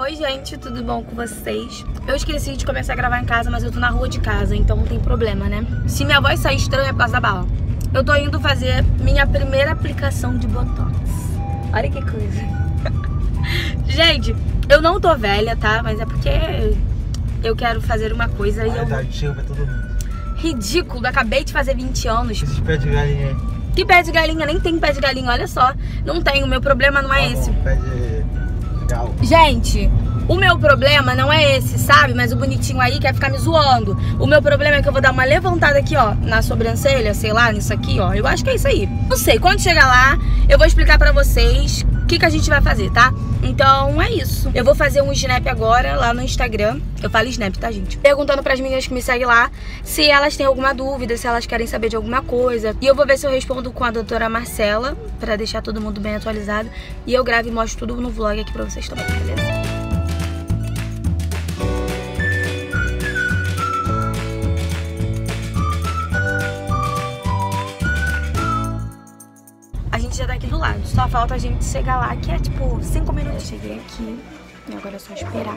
Oi gente, tudo bom com vocês? Eu esqueci de começar a gravar em casa, mas eu tô na rua de casa, então não tem problema, né? Se minha voz sair estranha é por causa da bala. Eu tô indo fazer minha primeira aplicação de Botox. Olha que coisa. gente, eu não tô velha, tá? Mas é porque eu quero fazer uma coisa e eu... chega pra todo mundo. Ridículo, acabei de fazer 20 anos. Esses pés de galinha aí. Que pé de galinha? Nem tem pé de galinha, olha só. Não tem, o meu problema não é Tá esse. bom, Pé de gal. Gente, o meu problema não é esse, sabe? Mas o bonitinho aí quer ficar me zoando. O meu problema é que eu vou dar uma levantada aqui, ó, na sobrancelha, sei lá, nisso aqui, ó. Eu acho que é isso aí. Não sei, quando chegar lá, eu vou explicar pra vocês que, que a gente vai fazer, tá? Então é isso. Eu vou fazer um snap agora lá no Instagram. Eu falo snap, tá, gente? Perguntando pras meninas que me seguem lá se elas têm alguma dúvida, se elas querem saber de alguma coisa. E eu vou ver se eu respondo com a doutora Marcela, pra deixar todo mundo bem atualizado. E eu gravo e mostro tudo no vlog aqui pra vocês também, beleza? A gente já tá aqui do lado. Só falta a gente chegar lá, que é tipo 5 minutos. Cheguei aqui. E agora é só esperar.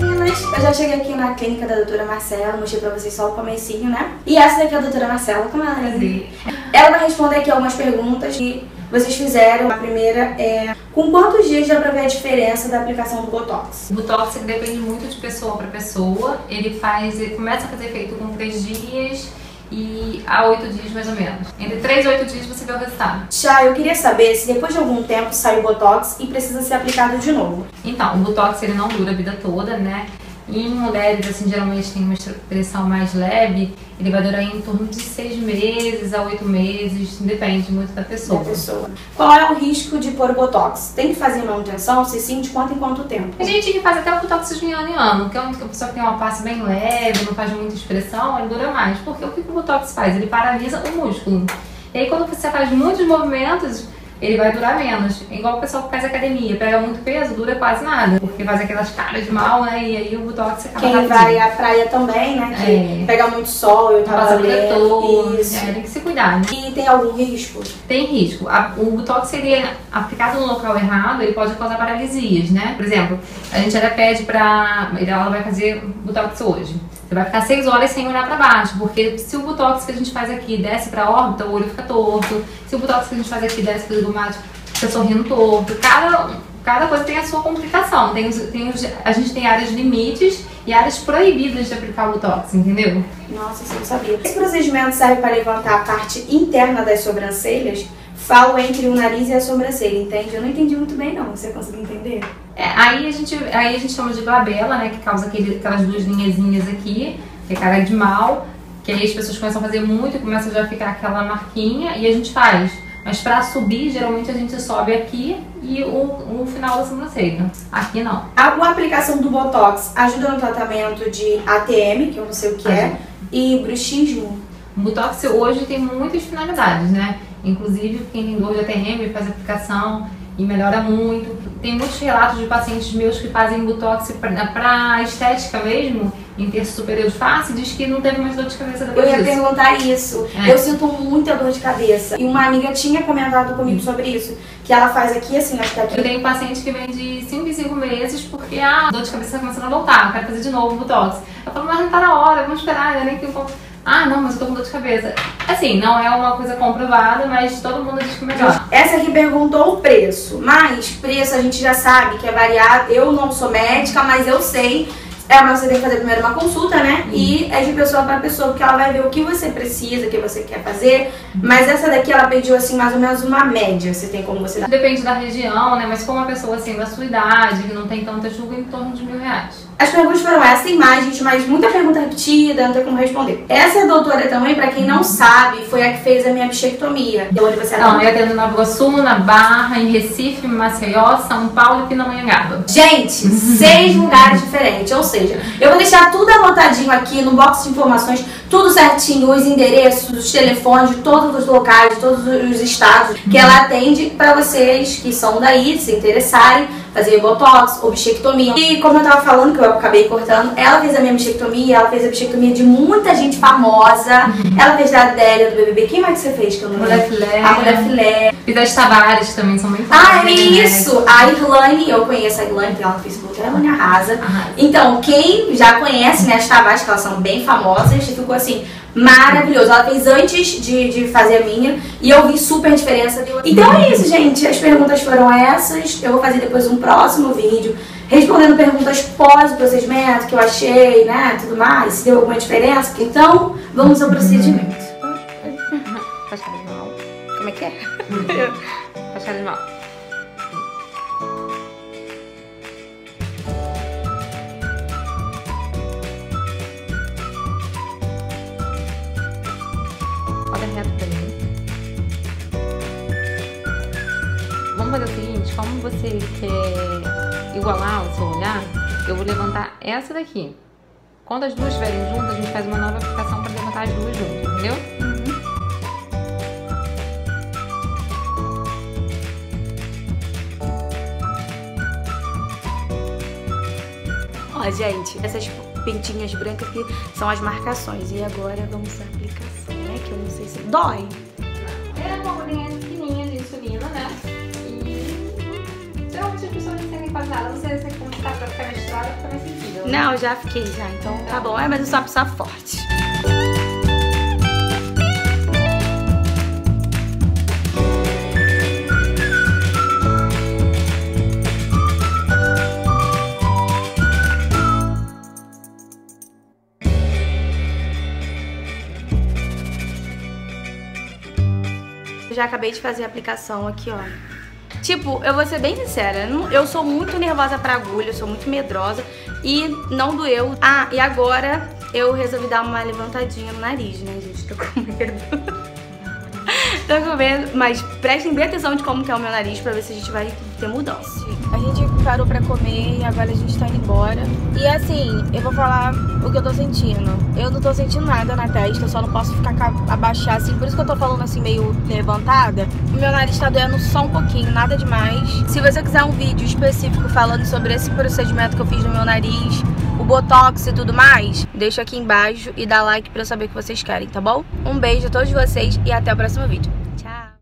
Meninas, eu já cheguei aqui na clínica da doutora Marcela, mostrei pra vocês só o comecinho, né? E essa daqui é a doutora Marcela, como ela é? Ela vai responder aqui algumas perguntas que vocês fizeram. A primeira é, com quantos dias dá pra ver a diferença da aplicação do Botox? O Botox ele depende muito de pessoa para pessoa. Ele faz, ele começa a fazer efeito com 3 dias e a 8 dias mais ou menos. Entre 3 e 8 dias você vê o resultado. Já, eu queria saber se depois de algum tempo sai o Botox e precisa ser aplicado de novo. Então, o Botox ele não dura a vida toda, né? Em mulheres, assim, geralmente tem uma expressão mais leve, ele vai durar em torno de 6 meses a 8 meses, depende muito da pessoa. Da pessoa. Qual é o risco de pôr o Botox? Tem que fazer manutenção? Se sim, de quanto em quanto tempo? Tem gente que faz até o Botox de ano em ano, que é pessoa que tem uma face bem leve, não faz muita expressão, ele dura mais. Porque o que o Botox faz? Ele paralisa o músculo. E aí quando você faz muitos movimentos, ele vai durar menos. É igual o pessoal que faz academia, pega muito peso, dura quase nada. Porque faz aquelas caras de mal, né? E aí o Botox acaba Quem rapidinho. vai à praia também, né? Que É. pega muito sol, eu tava lendo. Isso. é, tem que se cuidar, né? E tem algum risco? Tem risco. O Botox, ele é aplicado no local errado, ele pode causar paralisias, né? Por exemplo, a gente até pede pra... Ela vai fazer Botox hoje. Você vai ficar 6 horas sem olhar pra baixo, porque se o Botox que a gente faz aqui desce pra órbita, o olho fica torto. Se o Botox que a gente faz aqui desce pro zigomático, fica sorrindo torto. Cada, cada coisa tem a sua complicação. Tem tem a gente tem áreas limites e áreas proibidas de aplicar o Botox, entendeu? Nossa, isso eu não sabia. Esse procedimento serve para levantar a parte interna das sobrancelhas. Falo entre o nariz e a sobrancelha, entende? Eu não entendi muito bem, não. Você conseguiu entender? É, aí, a gente, aí a gente chama de glabela, né? Que causa aquele, aquelas duas linhazinhas aqui, que é cara de mal. Que aí as pessoas começam a fazer muito, começa já a ficar aquela marquinha e a gente faz. Mas pra subir, geralmente a gente sobe aqui e o, o final da sobrancelha. Aqui não. A a aplicação do Botox ajuda no tratamento de ATM, que eu não sei o que é, e bruxismo. O Botox hoje tem muitas finalidades, né? Inclusive, quem tem dor de ATM faz aplicação e melhora muito. Tem muitos relatos de pacientes meus que fazem Botox pra estética mesmo, em terço superior de face, diz que não teve mais dor de cabeça Eu depois ia disso. perguntar isso. É. Eu sinto muita dor de cabeça. E uma amiga tinha comentado comigo sobre isso. Que ela faz aqui, assim, acho que Eu aqui. tenho paciente que vem de 5 em 5 meses porque a dor de cabeça tá começando a voltar, quero fazer de novo o Botox. Eu falo, mas não tá na hora, vamos esperar, ainda nem tem como. Ah, não, mas eu tô com dor de cabeça. Assim, não é uma coisa comprovada, mas todo mundo diz que melhora. Essa aqui perguntou o preço. Mas preço a gente já sabe que é variado. Eu não sou médica, mas eu sei. É, mas você tem que fazer primeiro uma consulta, né? E é de pessoa para pessoa, porque ela vai ver o que você precisa, o que você quer fazer. Mas essa daqui ela pediu assim mais ou menos uma média. Você tem como você dar. Depende da região, né? Mas for uma pessoa assim da sua idade, que não tem tanta julga, em torno de mil reais. As perguntas foram essas, tem mais, gente, mas muita pergunta repetida, não tem como responder. Essa doutora também, pra quem não sabe, foi a que fez a minha bichectomia. De onde você Não, era? eu atendo em Nova Iguaçu, na Barra, em Recife, Maceió, São Paulo e Pindamonhangaba. Gente, seis lugares diferentes. Ou seja, eu vou deixar tudo anotadinho aqui no box de informações, tudo certinho, os endereços, os telefones de todos os locais, de todos os estados que ela atende, pra vocês que são daí, se interessarem, fazer botox ou bichectomia. E como eu tava falando, que eu acabei cortando, ela fez a minha bichectomia, ela fez a bichectomia de muita gente famosa. Ela fez da Adélia do BBB. Quem mais que você fez que eu não Mulher filé. A Mulher Filé. E das Tavares que também são bem Ah, famosas. é na internet. isso! A Irlane, eu conheço a Irlane, tem ela no É Irlane Arrasa. Arrasa. Então, quem já conhece, né, as Tavares, que elas são bem famosas, ficou assim, maravilhoso. Ela fez antes de, de fazer a minha e eu vi super diferença. Então é isso, gente. As perguntas foram essas. Eu vou fazer depois um próximo vídeo respondendo perguntas pós o procedimento que eu achei, né, tudo mais, se deu alguma diferença. Então, vamos ao procedimento. Faz mal. Como é que é? Faz cara de mal. Como você quer igualar o seu olhar, eu vou levantar essa daqui. Quando as duas estiverem juntas, a gente faz uma nova aplicação para levantar as duas juntas, entendeu? Ó, gente, essas pintinhas brancas aqui são as marcações. E agora vamos à aplicação, né, que eu não sei se dói. É uma bolinha pequenininha de insulina, né? Pessoas não quase nada. Você, você como pra ficar misturada, fica mais sensível. né? Não, já fiquei já, então tá bom. É, mas eu só precisar forte. Eu já acabei de fazer a aplicação aqui, ó. Tipo, eu vou ser bem sincera, eu sou muito nervosa pra agulha, eu sou muito medrosa e não doeu. Ah, e agora eu resolvi dar uma levantadinha no nariz, né, gente? Tô com medo. Tô com medo, mas prestem bem atenção de como que é o meu nariz pra ver se a gente vai ter mudança. A gente parou pra comer e agora a gente tá indo embora. E assim, eu vou falar o que eu tô sentindo. Eu não tô sentindo nada na testa, eu só não posso ficar ca- abaixar assim. Por isso que eu tô falando assim, meio levantada. O meu nariz tá doendo só um pouquinho, nada demais. Se você quiser um vídeo específico falando sobre esse procedimento que eu fiz no meu nariz, o botox e tudo mais, deixa aqui embaixo e dá like pra eu saber o que vocês querem, tá bom? Um beijo a todos vocês e até o próximo vídeo.